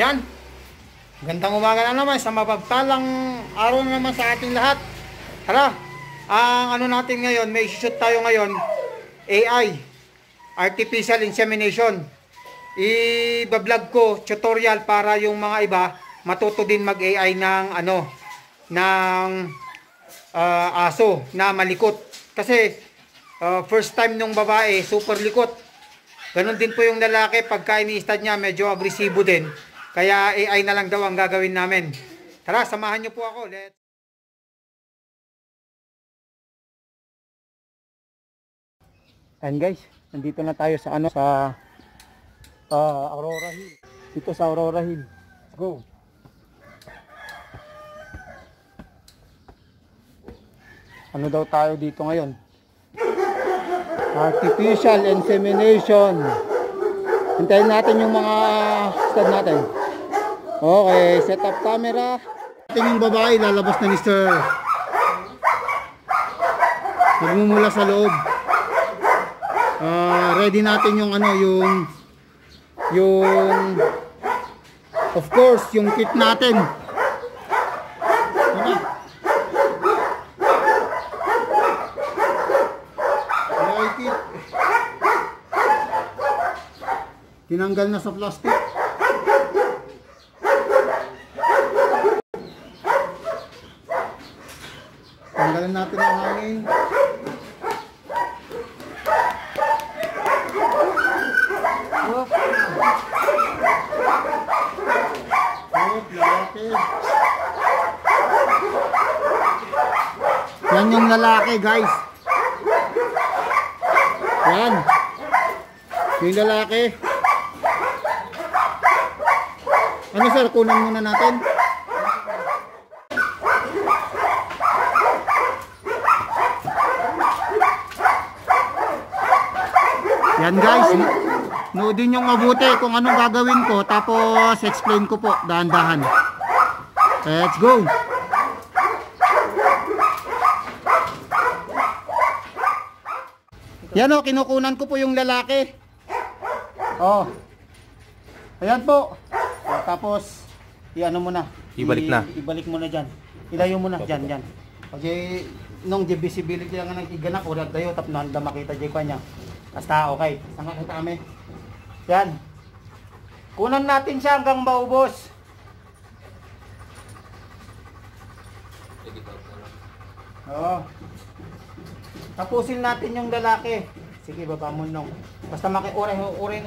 Yan. Gandang umaga na naman sa mapagpalang araw na naman sa ating lahat. Tara, ang ano natin ngayon, may shoot tayo ngayon, AI, Artificial Insemination. I-vlog ko tutorial para yung mga iba matuto din mag-AI ng ano, ng ah, aso na malikot. Kasi ah, first time nung babae, super likot. Ganon din po yung lalaki, pagka ini-stud niya, medyo agresibo din. Kaya AI na lang daw ang gagawin namin. Tara, samahan niyo po ako. Let's... And guys, nandito na tayo sa ano sa ah, Aurora Hill. Dito sa Aurora Hill. Go. Ano daw tayo dito ngayon? Artificial insemination. Hintayin natin yung mga stud natin. Okay, set up camera. Ating yung babae lalabas na ni Sir. Nagmumula sa loob. Ah, ready natin yung ano, yung yung of course, yung kit natin. Kit. Tinanggal na sa plastic. Tanggalin natin ang hangin. Lalaki. Yan yung lalaki, guys. Yan. Yung lalaki. Ano sir, kunan muna natin. Yan guys, noodin yung mabuti kung anong gagawin ko tapos explain ko po dahan-dahan. Let's go! Yan o, kinukunan ko po yung lalaki. Oh. Ayan po. O, tapos, i-ano mo na. Ibalik na. Ibalik mo na dyan. Ilayo mo na dyan, dyan. Kasi, nung di visibility lang nga iganap, o dayo, tap na makita dyan ko niya. Basta, okay. Saan kita kami? Yan. Kunan natin siya hanggang maubos. Oo. Tapusin natin yung lalaki. Sige, baba mo nung. Basta maki uray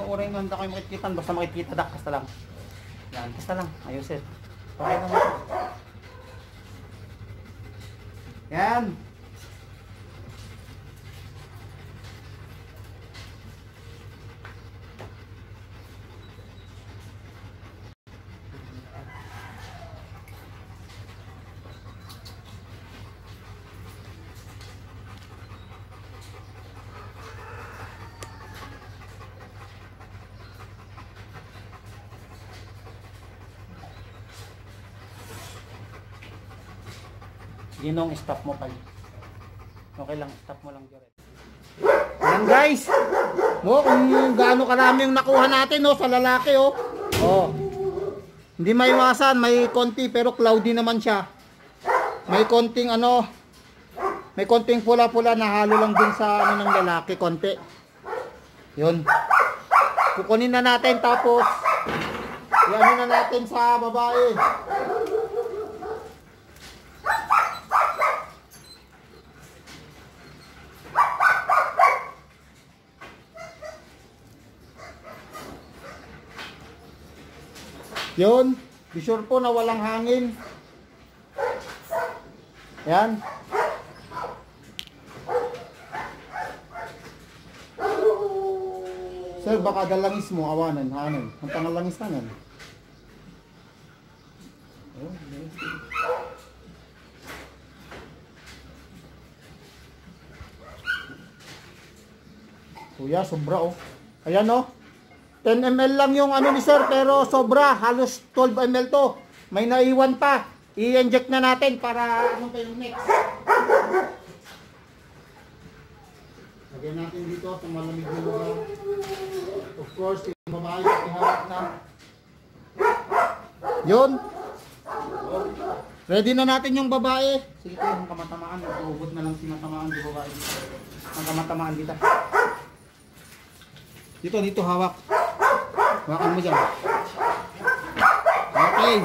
uray nung hindi kayo makikitan, basta makikita dak basta lang. Yan, basta lang. Ayusin. Okay lang. Yan. Ginong stop mo pala. Okay lang, stop mo lang direct. Yan guys. No, kung gaano karami yung nakuha natin no sa lalaki oh. Oh. Hindi maiwasan, may konti pero cloudy naman siya. May konting ano, may konting pula-pula na halo lang din sa ano ng lalaki, konti. 'Yun. Kukunin na natin tapos yan na natin sa babae. Yun, be sure po na walang hangin. Yan. Sir, baka dalangis mo, awanan, hanan. Ang pangalangis hanan. Oh. Kuya, sobra oh. Ayan oh. 10 ml lang yung ano ni sir pero sobra halos 12 ml to may naiwan pa i-inject na natin para ano pa yung next lagyan natin dito sa malamig na lugar of course yung babae iharap na Yun. Ready na natin yung babae. Sige po, yung kamatamaan. Maghugot na lang si matamaan yung babae. Ang kamatamaan dito. Dito, dito hawak. Hawakan mo dyan. Okay.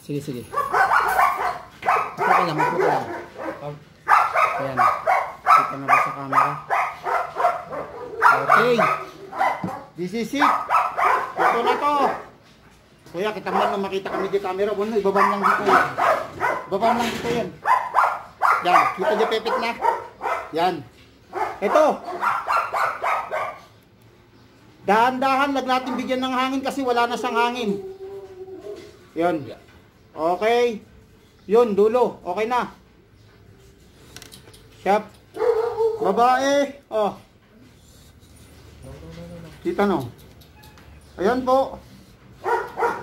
Sige, sige. Upo ka lang, upo ka lang. Ayan. Kita na ba sa camera? Okay. This is it. Ito na to. Kuya, kita mo na makita kami di camera. Bueno, ibabang lang dito yan. Ibabang lang dito yan. Yan, kita di pepit na. Yan. Ito. Dahan-dahan, lag natin bigyan ng hangin kasi wala na siyang hangin. Yun. Okay. Yun, dulo. Okay na. Shop. Babae. Oh. Kita no. Ayan po.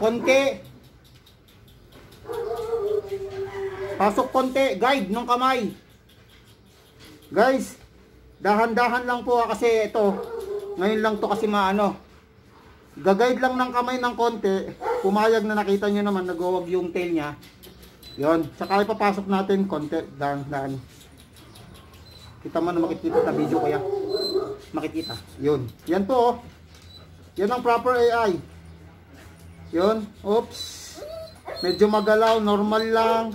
Konti. Pasok konti. Guide ng kamay. Guys, dahan-dahan lang po ah, kasi ito, ngayon lang to kasi maano. Gagayad lang ng kamay ng konti. Pumayag na nakita nyo naman, nagwawag yung tail niya. Yon, saka ipapasok natin konti, dahan-dahan. Kita mo na makikita sa video kaya. Makikita. Yun. Yan po oh. Yan ang proper AI. Yun. Oops. Medyo magalaw. Normal lang.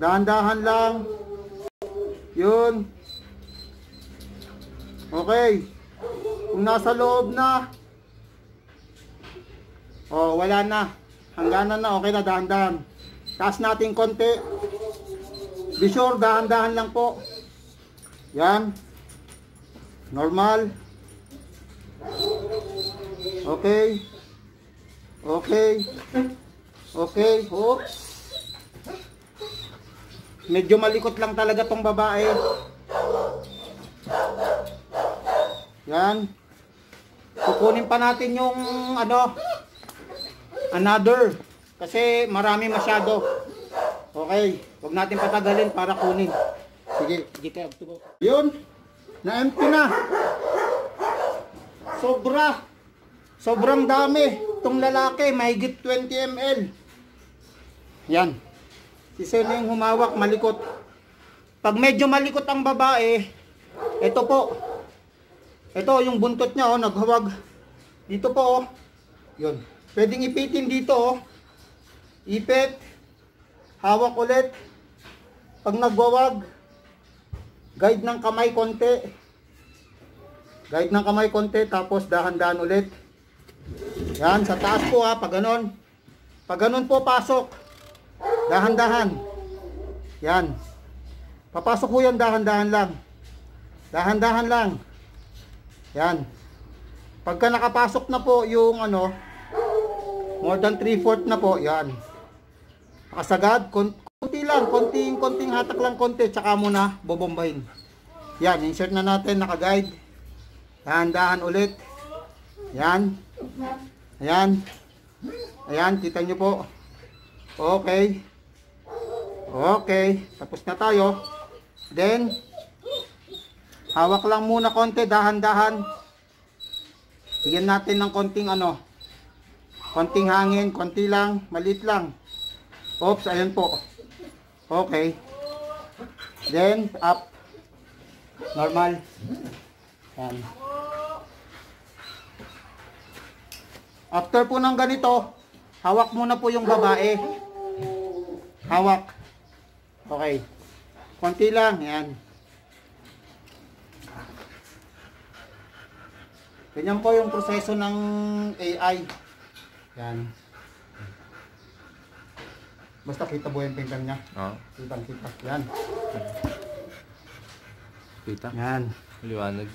Dahan-dahan lang. Yun. Okay. Kung nasa loob na. Oh, wala na. Hangganan na. Okay na. Dahan-dahan. Taas natin konti. Be sure, dahan-dahan lang po. Yan. Normal. Okay. Okay. Okay. Oops. Medyo malikot lang talaga tong babae. Yan. Kukunin pa natin yung ano another kasi marami masyado. Okay, wag natin patagalin para kunin. Sige, sige kayo. Yun, na-empty na. Sobra. Sobrang dami. Itong lalaki, mahigit 20 ml. Yan. Si Seno yung humawak, malikot. Pag medyo malikot ang babae, ito po. Ito, yung buntot niya, oh, naghawag. Dito po, oh. Yun. Pwedeng ipitin dito, oh. Ipit. Hawak ulit. Pag nagwawag, guide ng kamay konti. Guide ng kamay konti, tapos dahan-dahan ulit. Yan, sa taas po ha, pag ganon. Pag ganon po, pasok. Dahan-dahan. Yan. Papasok po yan, dahan-dahan lang. Dahan-dahan lang. Yan. Pagka nakapasok na po yung ano, more than 3-4 na po, yan. Nakasagad, konti lang, konting, konting hatak lang konti, tsaka muna bobombahin. Yan, insert na natin, naka-guide. Dahan-dahan ulit. Yan. Ayan. Ayan, kita nyo po. Okay. Okay. Tapos na tayo. Then, hawak lang muna konti, dahan-dahan. Bigyan natin ng konting ano, konting hangin, konti lang, maliit lang. Oops, ayan po. Okay. Then, up. Normal. Yan. After po ng ganito, hawak muna po yung babae. Hawak. Okay. Konti lang, yan. Ganyan po yung proseso ng AI. Yan. Basta kita po yung pinggan niya. Oo. Kitang kita. Yan. Kita. Yan. Liwanag.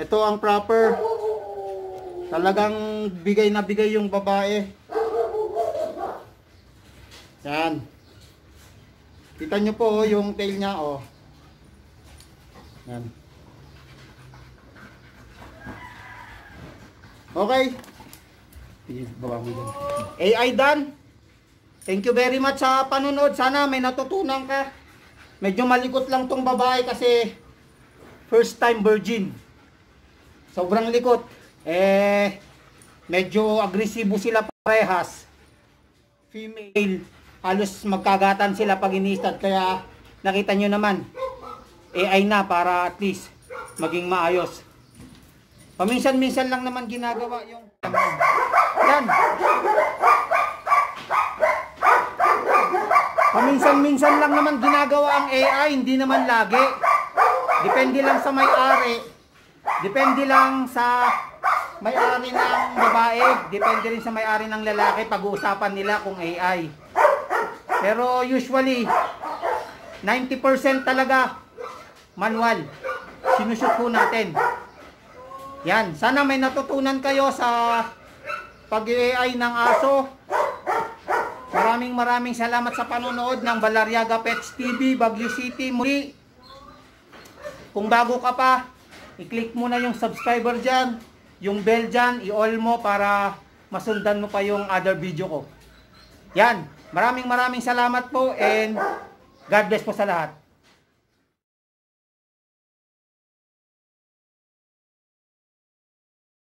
Ito ang proper. Talagang bigay na bigay yung babae. Yan. Kita nyo po oh, yung tail niya oh. Yan. Okay. Baba mo dyan. AI done. Thank you very much sa panunod. Sana may natutunan ka. Medyo malikot lang tong babae kasi first time virgin. Sobrang likot. Eh, medyo agresibo sila parehas. Female, halos magkagatan sila pag inistad. Kaya nakita nyo naman, AI na para at least maging maayos. Paminsan-minsan lang naman ginagawa yung... Yan. Paminsan-minsan lang naman ginagawa ang AI, hindi naman lagi. Depende lang sa may-ari. Depende lang sa may-ari ng babae. Depende rin sa may-ari ng lalaki pag-uusapan nila kung AI. Pero usually, 90% talaga manual. Sinushoot po natin. Yan. Sana may natutunan kayo sa pag-AI ng aso. Maraming maraming salamat sa panonood ng Balariaga Pets TV, Baguio City. Muli, kung bago ka pa, i-click mo na yung subscriber dyan, yung bell dyan, i-all mo para masundan mo pa yung other video ko. Yan. Maraming maraming salamat po and God bless po sa lahat.